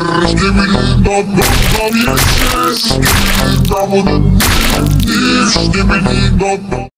Give me the bomb, give me the dum yes yes Skibbity dum give me the dum